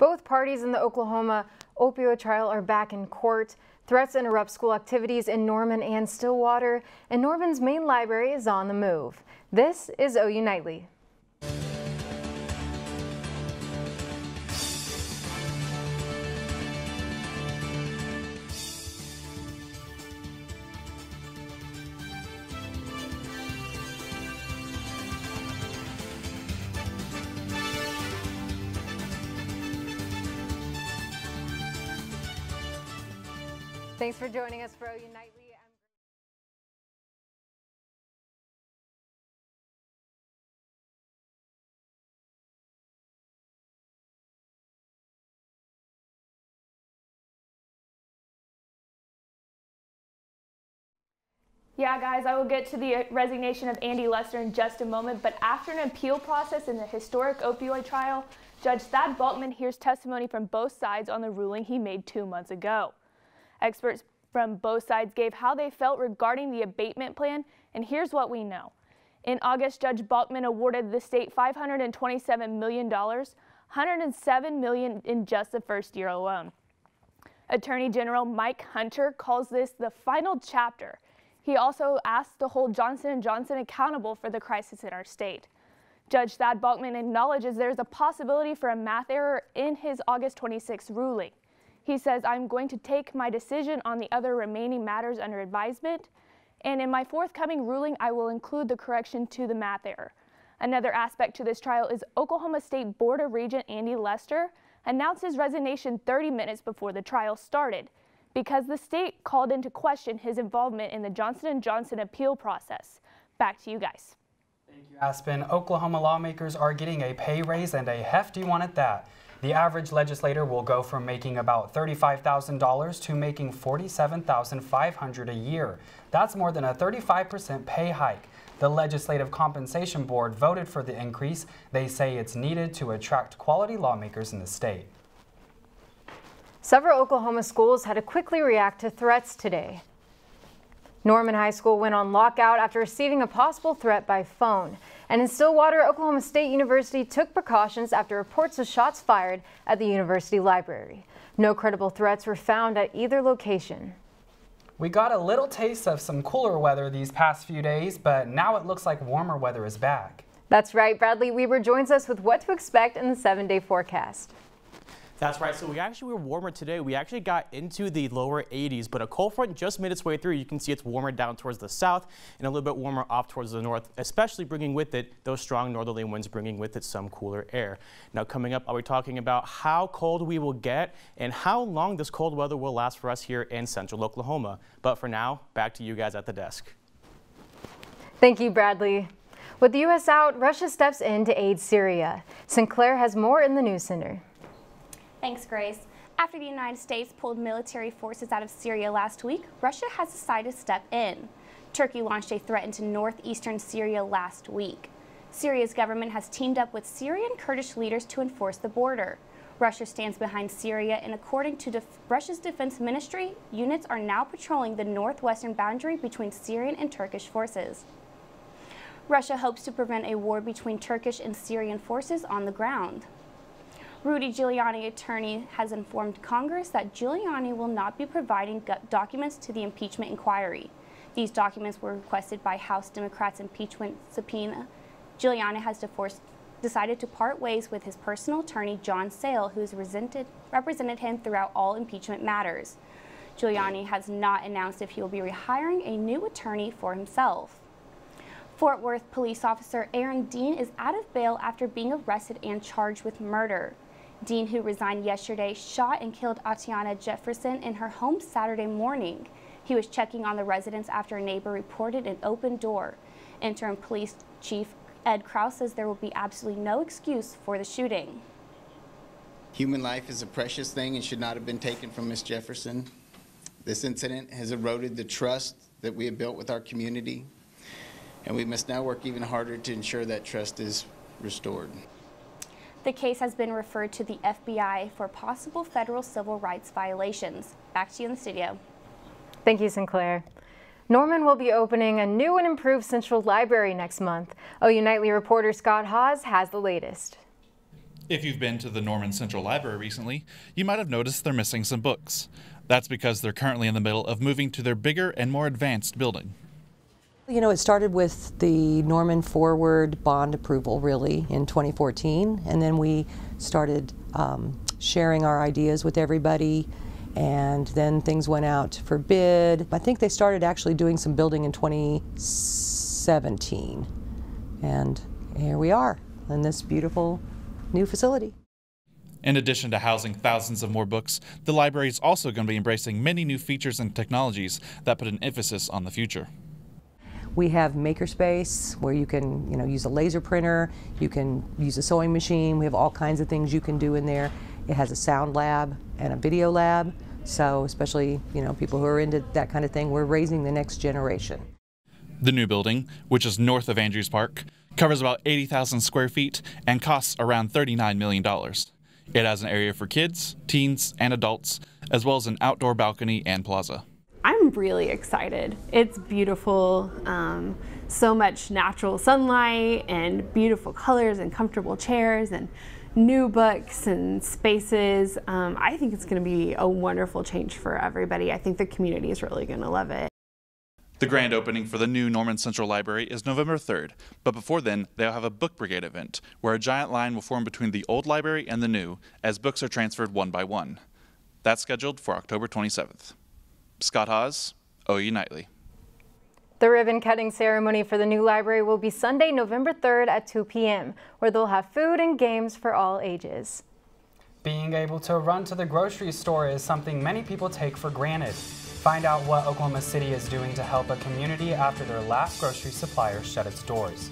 Both parties in the Oklahoma opioid trial are back in court. Threats interrupt school activities in Norman and Stillwater, and Norman's main library is on the move. This is OU Nightly. For joining us for OU Nightly. Yeah, guys, I will get to the uh, resignation of Andy Lester in just a moment, but after an appeal process in the historic opioid trial, Judge Thad Balkman hears testimony from both sides on the ruling he made two months ago. Experts from both sides gave how they felt regarding the abatement plan, and here's what we know. In August, Judge Balkman awarded the state $527 million, 107 million in just the first year alone. Attorney General Mike Hunter calls this the final chapter. He also asked to hold Johnson & Johnson accountable for the crisis in our state. Judge Thad Balkman acknowledges there's a possibility for a math error in his August 26 ruling. He says, I'm going to take my decision on the other remaining matters under advisement, and in my forthcoming ruling, I will include the correction to the math error. Another aspect to this trial is Oklahoma State Board of Regent Andy Lester announced his resignation 30 minutes before the trial started because the state called into question his involvement in the Johnson & Johnson appeal process. Back to you guys. Thank you, Aspen. Oklahoma lawmakers are getting a pay raise and a hefty one at that. The average legislator will go from making about $35,000 to making $47,500 a year. That's more than a 35% pay hike. The Legislative Compensation Board voted for the increase. They say it's needed to attract quality lawmakers in the state. Several Oklahoma schools had to quickly react to threats today. Norman High School went on lockout after receiving a possible threat by phone. And in Stillwater, Oklahoma State University took precautions after reports of shots fired at the university library. No credible threats were found at either location. We got a little taste of some cooler weather these past few days, but now it looks like warmer weather is back. That's right. Bradley Weber joins us with what to expect in the seven-day forecast. That's right. So we actually were warmer today. We actually got into the lower 80s, but a cold front just made its way through. You can see it's warmer down towards the south and a little bit warmer off towards the north, especially bringing with it those strong northerly winds, bringing with it some cooler air. Now coming up, I'll be talking about how cold we will get and how long this cold weather will last for us here in central Oklahoma. But for now, back to you guys at the desk. Thank you, Bradley. With the U.S. out, Russia steps in to aid Syria. Sinclaire has more in the news center. Thanks, Grace. After the United States pulled military forces out of Syria last week, Russia has decided to step in. Turkey launched a threat into northeastern Syria last week. Syria's government has teamed up with Syrian Kurdish leaders to enforce the border. Russia stands behind Syria, and according to Def Russia's defense ministry, units are now patrolling the northwestern boundary between Syrian and Turkish forces. Russia hopes to prevent a war between Turkish and Syrian forces on the ground. Rudy Giuliani attorney has informed Congress that Giuliani will not be providing documents to the impeachment inquiry. These documents were requested by House Democrats' impeachment subpoena. Giuliani has decided to part ways with his personal attorney, Jon Sale, who has represented him throughout all impeachment matters. Giuliani has not announced if he will be rehiring a new attorney for himself. Fort Worth police officer Aaron Dean is out of bail after being arrested and charged with murder. Dean, who resigned yesterday, shot and killed Atatiana Jefferson in her home Saturday morning. He was checking on the residence after a neighbor reported an open door. Interim Police Chief Ed Kraus says there will be absolutely no excuse for the shooting. Human life is a precious thing and should not have been taken from Miss Jefferson. This incident has eroded the trust that we have built with our community, and we must now work even harder to ensure that trust is restored. The case has been referred to the FBI for possible federal civil rights violations. Back to you in the studio. Thank you, Sinclaire. Norman will be opening a new and improved Central Library next month. OU Nightly reporter Scott Haas has the latest. If you've been to the Norman Central Library recently, you might have noticed they're missing some books. That's because they're currently in the middle of moving to their bigger and more advanced building. You know, it started with the Norman Forward bond approval, really, in 2014, and then we started um, sharing our ideas with everybody, and then things went out for bid. I think they started actually doing some building in 2017, and here we are in this beautiful new facility. In addition to housing thousands of more books, the library is also going to be embracing many new features and technologies that put an emphasis on the future. We have makerspace where you can, you know, use a laser printer, you can use a sewing machine. We have all kinds of things you can do in there. It has a sound lab and a video lab. So, especially, you know, people who are into that kind of thing, we're raising the next generation. The new building, which is north of Andrews Park, covers about 80,000 square feet and costs around $39 million. It has an area for kids, teens, and adults, as well as an outdoor balcony and plaza. I'm really excited. It's beautiful, um, so much natural sunlight and beautiful colors and comfortable chairs and new books and spaces. Um, I think it's going to be a wonderful change for everybody. I think the community is really going to love it. The grand opening for the new Norman Central Library is November 3rd, but before then, they'll have a Book Brigade event where a giant line will form between the old library and the new as books are transferred one by one. That's scheduled for October 27th. Scott Haas, OU Nightly. The ribbon cutting ceremony for the new library will be Sunday, November 3rd at 2 p.m., where they'll have food and games for all ages. Being able to run to the grocery store is something many people take for granted. Find out what Oklahoma City is doing to help a community after their last grocery supplier shut its doors.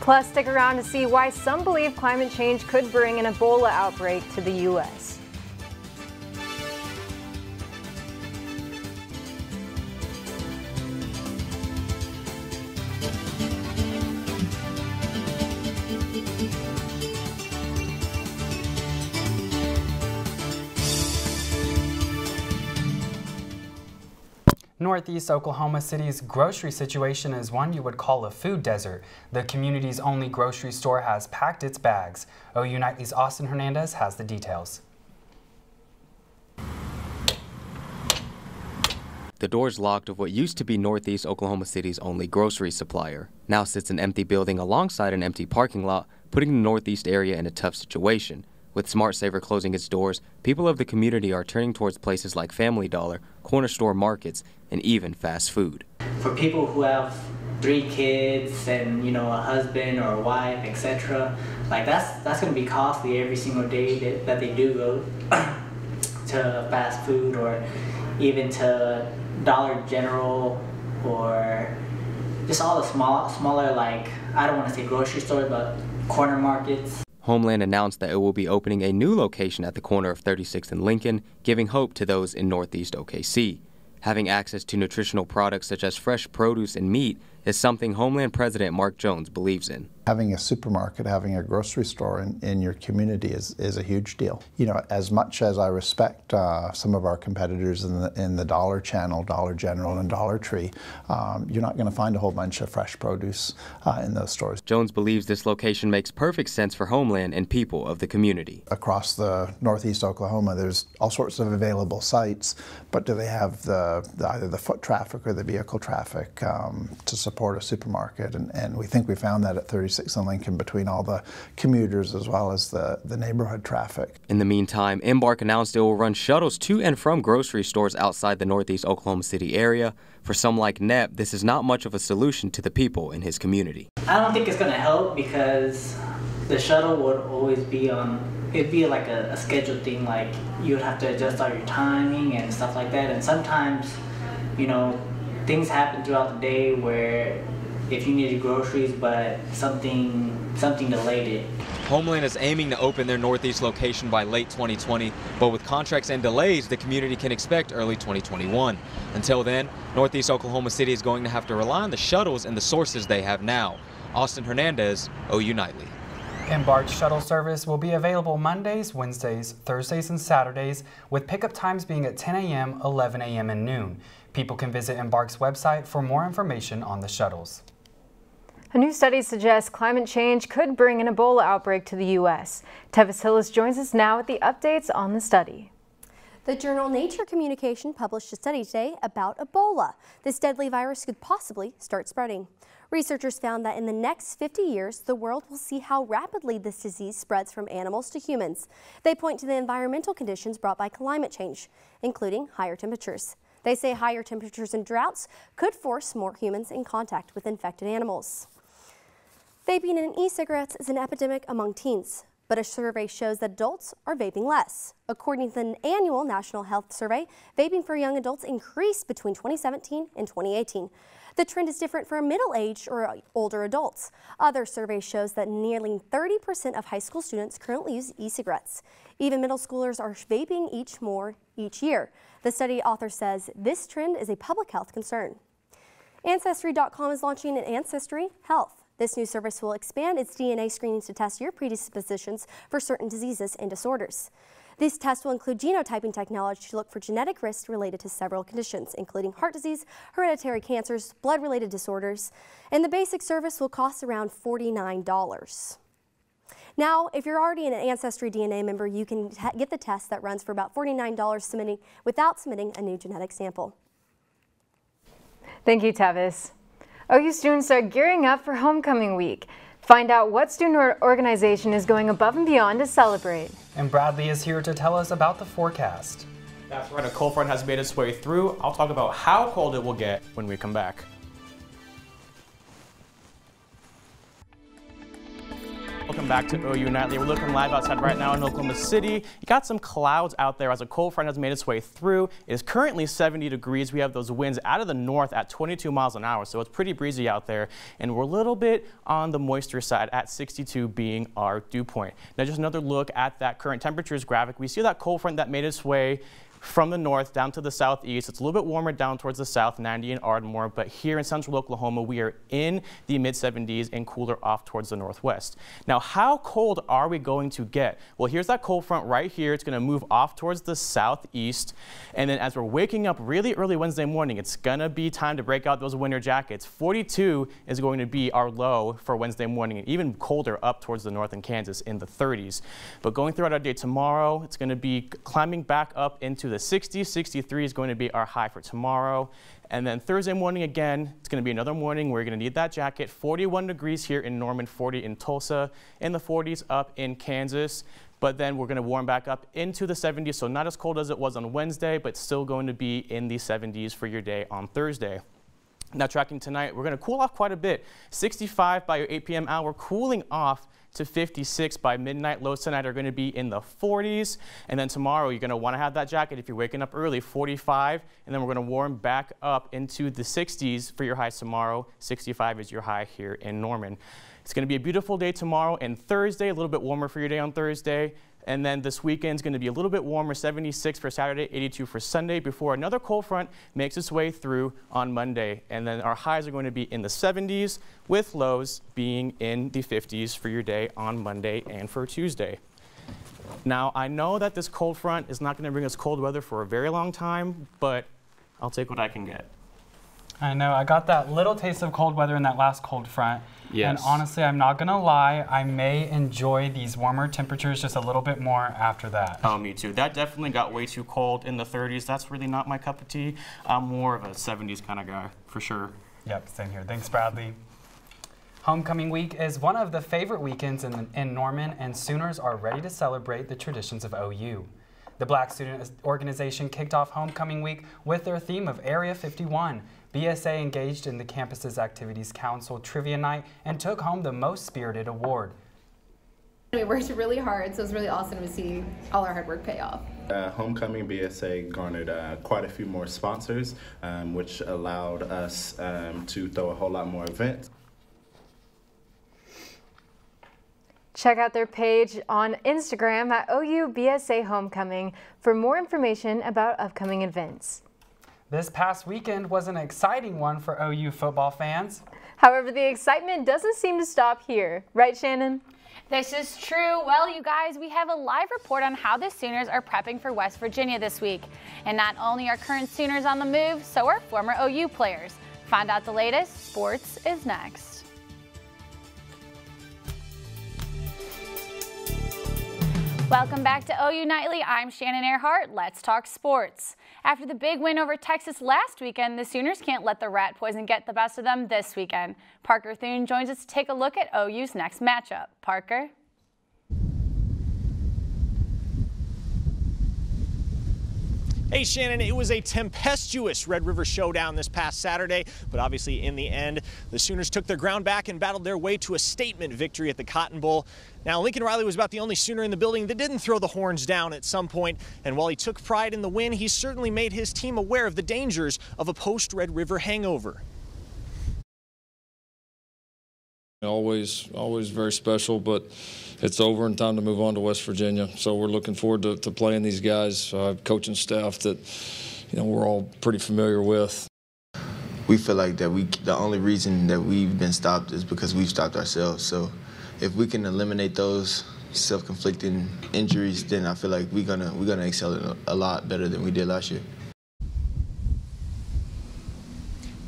Plus, stick around to see why some believe climate change could bring an Ebola outbreak to the U.S. Northeast Oklahoma City's grocery situation is one you would call a food desert. The community's only grocery store has packed its bags. Oh, OU Nightly's Austin Hernandez has the details. The doors locked of what used to be Northeast Oklahoma City's only grocery supplier. Now sits an empty building alongside an empty parking lot, putting the Northeast area in a tough situation. With Smart Saver closing its doors, people of the community are turning towards places like Family Dollar, corner store markets, and even fast food. For people who have three kids and you know a husband or a wife, etc., like that's that's going to be costly every single day that, that they do go to fast food or even to Dollar General or just all the small smaller like I don't want to say grocery stores but corner markets. Homeland announced that it will be opening a new location at the corner of 36th and Lincoln, giving hope to those in Northeast OKC. Having access to nutritional products such as fresh produce and meat is something Homeland President Mark Jones believes in having a supermarket, having a grocery store in, in your community is, is a huge deal. You know, as much as I respect uh, some of our competitors in the, in the dollar channel, Dollar General and Dollar Tree, um, you're not going to find a whole bunch of fresh produce uh, in those stores. Jones believes this location makes perfect sense for Homeland and people of the community. Across the northeast Oklahoma, there's all sorts of available sites, but do they have the, the either the foot traffic or the vehicle traffic um, to support a supermarket? And, and we think we found that at 36 and Lincoln between all the commuters as well as the, the neighborhood traffic. In the meantime, Embark announced it will run shuttles to and from grocery stores outside the northeast Oklahoma City area. For some like Nep, this is not much of a solution to the people in his community. I don't think it's going to help because the shuttle would always be on it'd be like a, a, scheduled thing like you would have to adjust all your timing and stuff like that and sometimes you know things happen throughout the day where if you needed groceries, but something something delayed it. Homeland is aiming to open their Northeast location by late 2020, but with contracts and delays, the community can expect early 2021. Until then, Northeast Oklahoma City is going to have to rely on the shuttles and the sources they have now. Austin Hernandez, OU Nightly. Embark shuttle service will be available Mondays, Wednesdays, Thursdays, and Saturdays, with pickup times being at 10 a.m., 11 a.m., and noon. People can visit Embark's website for more information on the shuttles. A new study suggests climate change could bring an Ebola outbreak to the U.S. Tevis Hillis joins us now with the updates on the study. The journal Nature Communication published a study today about Ebola. This deadly virus could possibly start spreading. Researchers found that in the next 50 years, the world will see how rapidly this disease spreads from animals to humans. They point to the environmental conditions brought by climate change, including higher temperatures. They say higher temperatures and droughts could force more humans in contact with infected animals. Vaping and e-cigarettes is an epidemic among teens, but a survey shows that adults are vaping less. According to an annual National Health Survey, vaping for young adults increased between 2017 and 2018. The trend is different for middle-aged or older adults. Other surveys shows that nearly 30% of high school students currently use e-cigarettes. Even middle schoolers are vaping each more each year. The study author says this trend is a public health concern. Ancestry.com is launching an Ancestry Health. This new service will expand its DNA screening to test your predispositions for certain diseases and disorders. This test will include genotyping technology to look for genetic risks related to several conditions, including heart disease, hereditary cancers, blood-related disorders, and the basic service will cost around $49. Now, if you're already an Ancestry DNA member, you can get the test that runs for about $49 submitting, without submitting a new genetic sample. Thank you, Tevis. OU students are gearing up for homecoming week. Find out what student organization is going above and beyond to celebrate. And Bradley is here to tell us about the forecast. That's right, a cold front has made its way through. I'll talk about how cold it will get when we come back. Welcome back to OU Nightly. We're looking live outside right now in Oklahoma City. You got some clouds out there as a cold front has made its way through. It is currently 70 degrees. We have those winds out of the north at 22 miles an hour, so it's pretty breezy out there. And we're a little bit on the moisture side at 62 being our dew point. Now just another look at that current temperatures graphic. We see that cold front that made its way from the north down to the southeast. It's a little bit warmer down towards the south, 90 in Ardmore, but here in central Oklahoma, we are in the mid 70s and cooler off towards the northwest. Now, how cold are we going to get? Well, here's that cold front right here. It's going to move off towards the southeast. And then as we're waking up really early Wednesday morning, it's going to be time to break out those winter jackets. 42 is going to be our low for Wednesday morning, and even colder up towards the north in Kansas in the 30s. But going throughout our day tomorrow, it's going to be climbing back up into the 60s. 63 is going to be our high for tomorrow. And then Thursday morning again, it's going to be another morning where you're going to need that jacket. 41 degrees here in Norman, 40 in Tulsa, in the 40s up in Kansas. But then we're going to warm back up into the 70s, so not as cold as it was on Wednesday, but still going to be in the 70s for your day on Thursday. Now tracking tonight, we're going to cool off quite a bit. 65 by your 8 p.m. hour, cooling off to 56 by midnight. Lows tonight are going to be in the 40s. And then tomorrow, you're going to want to have that jacket if you're waking up early, 45. And then we're going to warm back up into the 60s for your highs tomorrow. 65 is your high here in Norman. It's going to be a beautiful day tomorrow and Thursday, a little bit warmer for your day on Thursday. And then this weekend is going to be a little bit warmer, 76 for Saturday, 82 for Sunday, before another cold front makes its way through on Monday. And then our highs are going to be in the 70s, with lows being in the 50s for your day on Monday and for Tuesday. Now, I know that this cold front is not going to bring us cold weather for a very long time, but I'll take what I can get. I know. I got that little taste of cold weather in that last cold front. Yes. And honestly, I'm not going to lie, I may enjoy these warmer temperatures just a little bit more after that. Oh, me too. That definitely got way too cold in the 30s. That's really not my cup of tea. I'm more of a 70s kind of guy, for sure. Yep, same here. Thanks, Bradley. Homecoming week is one of the favorite weekends in, in Norman, and Sooners are ready to celebrate the traditions of OU. The Black Student Organization kicked off Homecoming Week with their theme of Area 51. BSA engaged in the campus's Activities Council Trivia Night and took home the Most Spirited Award. We worked really hard, so it's really awesome to see all our hard work pay off. Uh, Homecoming BSA garnered uh, quite a few more sponsors, um, which allowed us um, to throw a whole lot more events. Check out their page on Instagram at OUBSA Homecoming for more information about upcoming events. This past weekend was an exciting one for OU football fans. However, the excitement doesn't seem to stop here. Right, Shannon? This is true. Well, you guys, we have a live report on how the Sooners are prepping for West Virginia this week. And not only are current Sooners on the move, so are former OU players. Find out the latest. Sports is next. Welcome back to OU Nightly. I'm Shannon Ehrhardt. Let's talk sports. After the big win over Texas last weekend, the Sooners can't let the rat poison get the best of them this weekend. Parker Thune joins us to take a look at OU's next matchup. Parker? Hey Shannon, it was a tempestuous Red River showdown this past Saturday, but obviously in the end, the Sooners took their ground back and battled their way to a statement victory at the Cotton Bowl. Now, Lincoln Riley was about the only Sooner in the building that didn't throw the horns down at some point, and while he took pride in the win, he certainly made his team aware of the dangers of a post-Red River hangover. Always, always very special, but it's over and time to move on to West Virginia. So we're looking forward to, to playing these guys, uh, coaching staff that you know we're all pretty familiar with. We feel like that we the only reason that we've been stopped is because we've stopped ourselves. So if we can eliminate those self-conflicting injuries, then I feel like we're gonna we're gonna excel a lot better than we did last year.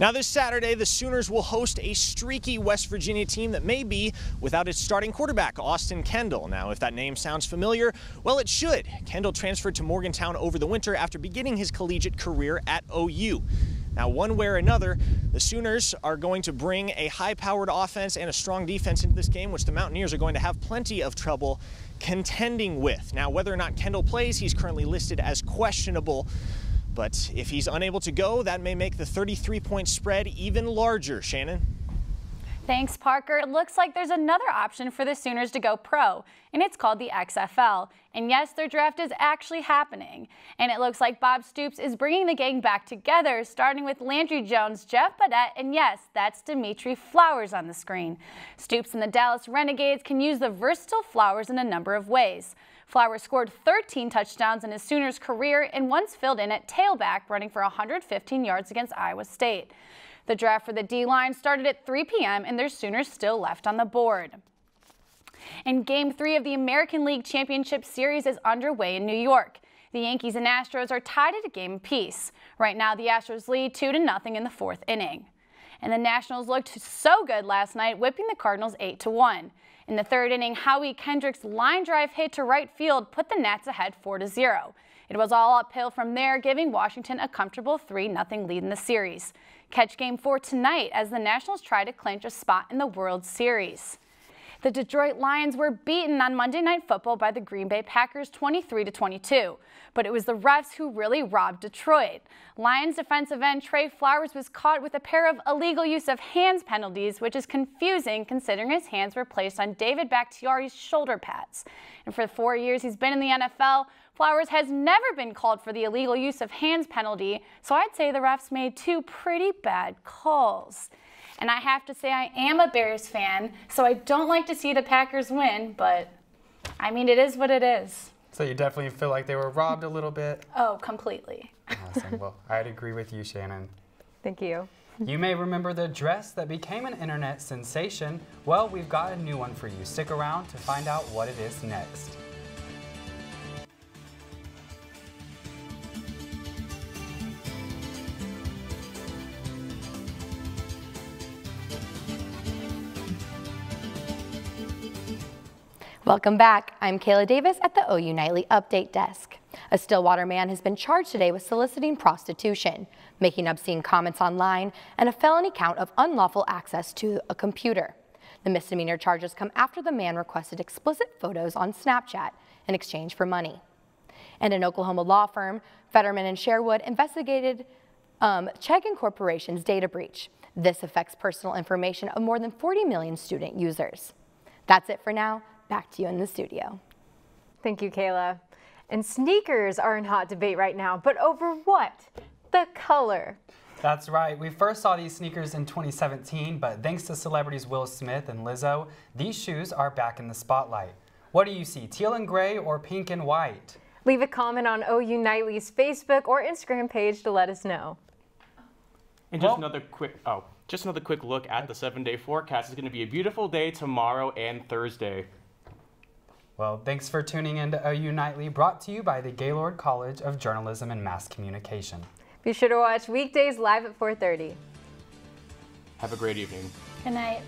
Now, this Saturday, the Sooners will host a streaky West Virginia team that may be without its starting quarterback, Austin Kendall. Now, if that name sounds familiar, well, it should. Kendall transferred to Morgantown over the winter after beginning his collegiate career at OU. Now, one way or another, the Sooners are going to bring a high powered offense and a strong defense into this game, which the Mountaineers are going to have plenty of trouble contending with. Now, whether or not Kendall plays, he's currently listed as questionable. But if he's unable to go, that may make the 33 point spread even larger. Shannon? Thanks, Parker. It looks like there's another option for the Sooners to go pro, and it's called the XFL. And yes, their draft is actually happening. And it looks like Bob Stoops is bringing the gang back together, starting with Landry Jones, Jeff Badet, and yes, that's Dimitri Flowers on the screen. Stoops and the Dallas Renegades can use the versatile Flowers in a number of ways. Flowers scored 13 touchdowns in his Sooners career and once filled in at tailback, running for 115 yards against Iowa State. The draft for the D-line started at 3 p.m. and there's Sooners still left on the board. And Game 3 of the American League Championship Series is underway in New York. The Yankees and Astros are tied at a game apiece. Right now, the Astros lead 2 to nothing in the fourth inning. And the Nationals looked so good last night, whipping the Cardinals 8 to 1. In the third inning, Howie Kendrick's line drive hit to right field put the Nats ahead 4 to 0. It was all uphill from there, giving Washington a comfortable 3 0 lead in the series. Catch game four tonight as the Nationals try to clinch a spot in the World Series. The Detroit Lions were beaten on Monday Night Football by the Green Bay Packers 23 to 22, but it was the refs who really robbed Detroit. Lions defensive end Trey Flowers was caught with a pair of illegal use of hands penalties, which is confusing considering his hands were placed on David Bakhtiari's shoulder pads. And for four years he's been in the NFL, Flowers has never been called for the illegal use of hands penalty, so I'd say the refs made two pretty bad calls. And I have to say, I am a Bears fan, so I don't like to see the Packers win, but I mean, it is what it is. So you definitely feel like they were robbed a little bit? Oh, completely. Awesome. Well, I'd agree with you, Shannon. Thank you. You may remember the dress that became an internet sensation. Well, we've got a new one for you. Stick around to find out what it is next. Welcome back. I'm Kayla Davis at the OU Nightly Update Desk. A Stillwater man has been charged today with soliciting prostitution, making obscene comments online, and a felony count of unlawful access to a computer. The misdemeanor charges come after the man requested explicit photos on Snapchat in exchange for money. And an Oklahoma law firm, Federman and Sherwood, investigated um, Chegg Corporation's data breach. This affects personal information of more than 40 million student users. That's it for now. Back to you in the studio. Thank you, Kayla. And sneakers are in hot debate right now, but over what? The color. That's right. We first saw these sneakers in 2017, but thanks to celebrities Will Smith and Lizzo, these shoes are back in the spotlight. What do you see, teal and gray or pink and white? Leave a comment on OU Nightly's Facebook or Instagram page to let us know. And just well, another quick, oh, just another quick look at the seven-day forecast. It's going to be a beautiful day tomorrow and Thursday. Well, thanks for tuning in to OU Nightly, brought to you by the Gaylord College of Journalism and Mass Communication. Be sure to watch weekdays live at 4.30. Have a great evening. Good night.